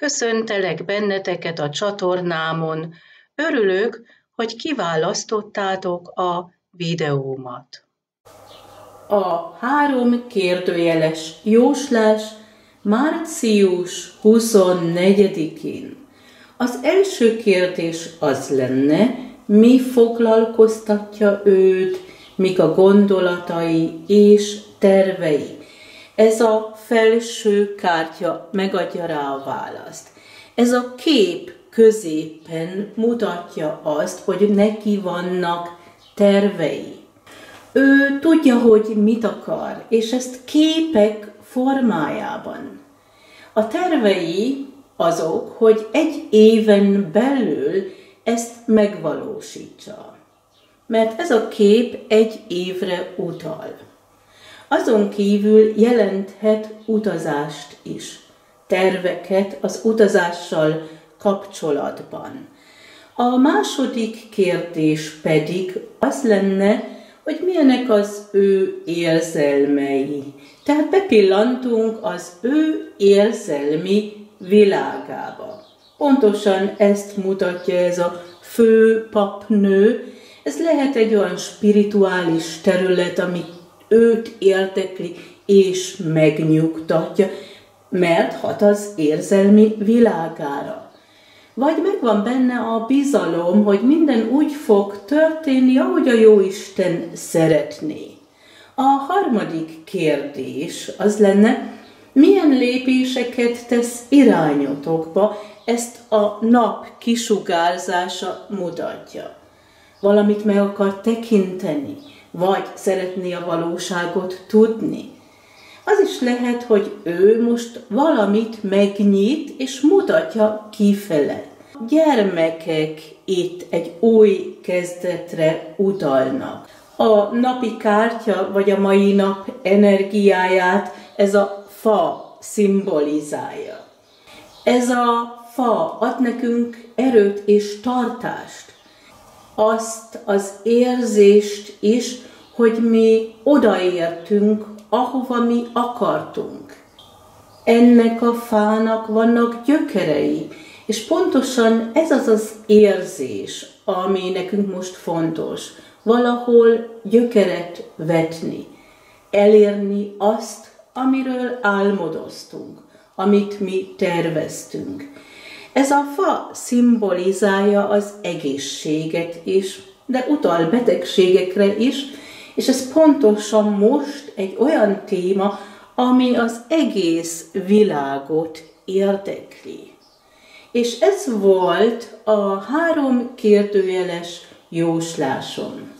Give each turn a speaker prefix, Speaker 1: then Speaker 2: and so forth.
Speaker 1: Köszöntelek benneteket a csatornámon. Örülök, hogy kiválasztottátok a videómat.
Speaker 2: A három kérdőjeles jóslás március 24-én. Az első kérdés az lenne, mi foglalkoztatja őt, mik a gondolatai és tervei. Ez a felső kártya megadja rá a választ. Ez a kép középen mutatja azt, hogy neki vannak tervei. Ő tudja, hogy mit akar, és ezt képek formájában. A tervei azok, hogy egy éven belül ezt megvalósítsa. Mert ez a kép egy évre utal. Azon kívül jelenthet utazást is, terveket az utazással kapcsolatban. A második kérdés pedig az lenne, hogy milyenek az ő érzelmei. Tehát bepillantunk az ő érzelmi világába. Pontosan ezt mutatja ez a fő papnő. Ez lehet egy olyan spirituális terület, ami őt érdekli és megnyugtatja, mert hat az érzelmi világára. Vagy megvan benne a bizalom, hogy minden úgy fog történni, ahogy a Jóisten szeretné. A harmadik kérdés az lenne, milyen lépéseket tesz irányotokba, ezt a nap kisugárzása mutatja. Valamit meg akar tekinteni, vagy szeretné a valóságot tudni. Az is lehet, hogy ő most valamit megnyit, és mutatja kifele. Gyermekek itt egy új kezdetre utalnak. A napi kártya, vagy a mai nap energiáját ez a fa szimbolizálja. Ez a fa ad nekünk erőt és tartást azt az érzést is, hogy mi odaértünk, ahova mi akartunk. Ennek a fának vannak gyökerei, és pontosan ez az az érzés, ami nekünk most fontos. Valahol gyökeret vetni, elérni azt, amiről álmodoztunk, amit mi terveztünk. Ez a fa szimbolizálja az egészséget is, de utal betegségekre is, és ez pontosan most egy olyan téma, ami az egész világot érdekli. És ez volt a három kérdőjeles jóslásom.